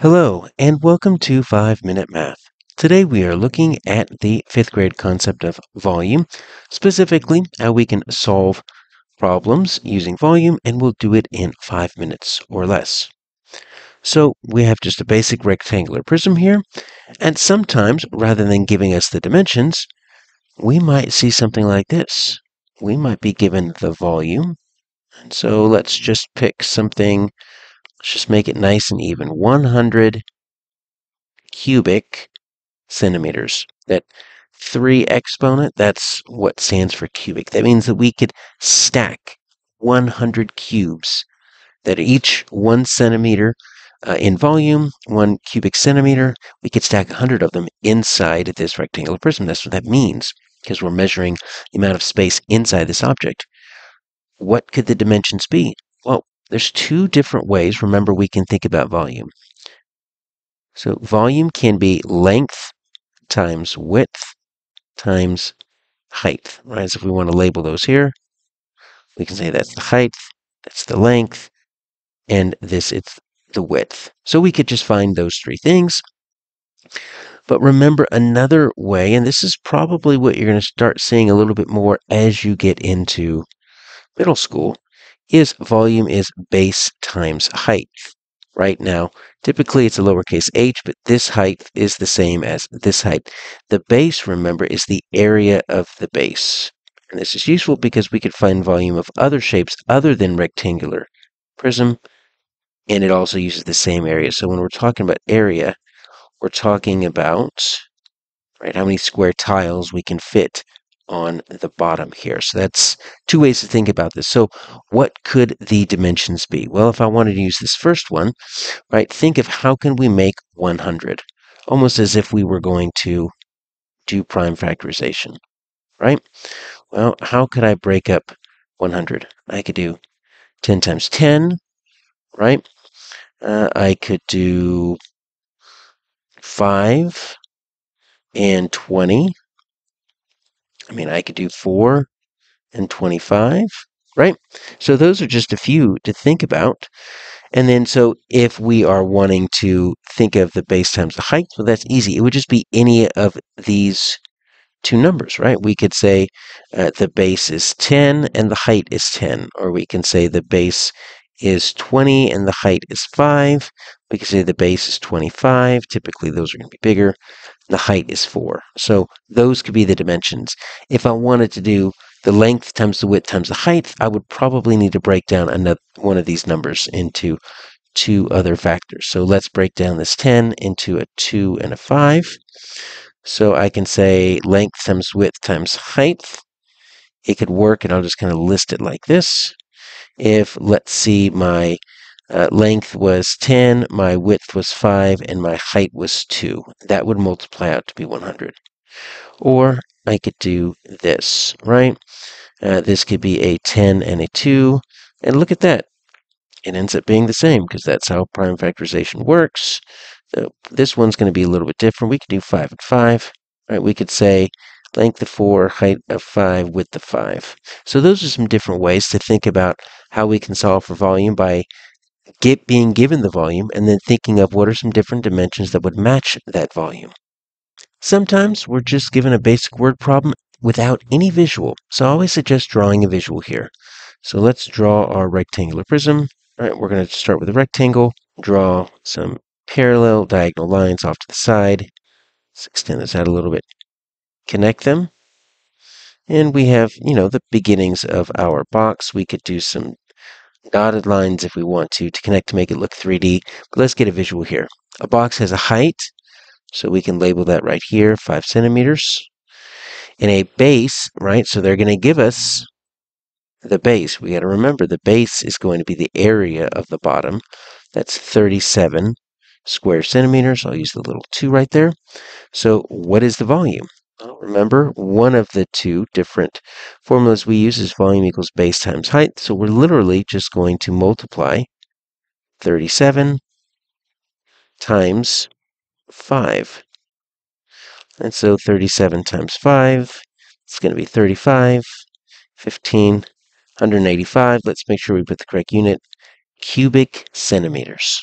Hello, and welcome to 5 Minute Math. Today we are looking at the fifth grade concept of volume, specifically how we can solve problems using volume, and we'll do it in 5 minutes or less. So we have just a basic rectangular prism here, and sometimes rather than giving us the dimensions, we might see something like this. We might be given the volume, and so let's just pick something Let's just make it nice and even. 100 cubic centimeters. That 3 exponent, that's what stands for cubic. That means that we could stack 100 cubes that each 1 centimeter uh, in volume, 1 cubic centimeter. We could stack 100 of them inside this rectangular prism. That's what that means because we're measuring the amount of space inside this object. What could the dimensions be? There's two different ways, remember, we can think about volume. So volume can be length times width times height, right? So if we want to label those here, we can say that's the height, that's the length, and this is the width. So we could just find those three things. But remember another way, and this is probably what you're going to start seeing a little bit more as you get into middle school, is volume is base times height. Right now, typically it's a lowercase h, but this height is the same as this height. The base, remember, is the area of the base. And this is useful because we could find volume of other shapes other than rectangular prism, and it also uses the same area. So when we're talking about area, we're talking about right how many square tiles we can fit on the bottom here. So that's two ways to think about this. So what could the dimensions be? Well, if I wanted to use this first one, right, think of how can we make 100? Almost as if we were going to do prime factorization, right? Well, how could I break up 100? I could do 10 times 10, right? Uh, I could do 5 and 20 I mean, I could do 4 and 25, right? So those are just a few to think about. And then, so if we are wanting to think of the base times the height, well, that's easy. It would just be any of these two numbers, right? We could say uh, the base is 10 and the height is 10, or we can say the base is 20 and the height is 5. We can say the base is 25. Typically, those are going to be bigger. The height is 4. So those could be the dimensions. If I wanted to do the length times the width times the height, I would probably need to break down another one of these numbers into two other factors. So let's break down this 10 into a 2 and a 5. So I can say length times width times height. It could work, and I'll just kind of list it like this if, let's see, my uh, length was 10, my width was 5, and my height was 2. That would multiply out to be 100. Or I could do this, right? Uh, this could be a 10 and a 2. And look at that. It ends up being the same because that's how prime factorization works. So this one's going to be a little bit different. We could do 5 and 5. Right? We could say length of 4, height of 5, width of 5. So those are some different ways to think about how we can solve for volume by get, being given the volume and then thinking of what are some different dimensions that would match that volume. Sometimes we're just given a basic word problem without any visual, so I always suggest drawing a visual here. So let's draw our rectangular prism. All right, we're going to start with a rectangle, draw some parallel diagonal lines off to the side. Let's extend this out a little bit connect them. And we have, you know, the beginnings of our box. We could do some dotted lines if we want to, to connect to make it look 3D. But let's get a visual here. A box has a height, so we can label that right here, 5 centimeters. And a base, right, so they're going to give us the base. We got to remember the base is going to be the area of the bottom. That's 37 square centimeters. I'll use the little 2 right there. So what is the volume? Well, remember, one of the two different formulas we use is volume equals base times height. So we're literally just going to multiply 37 times 5. And so 37 times 5, it's going to be 35, 15, 185. Let's make sure we put the correct unit, cubic centimeters.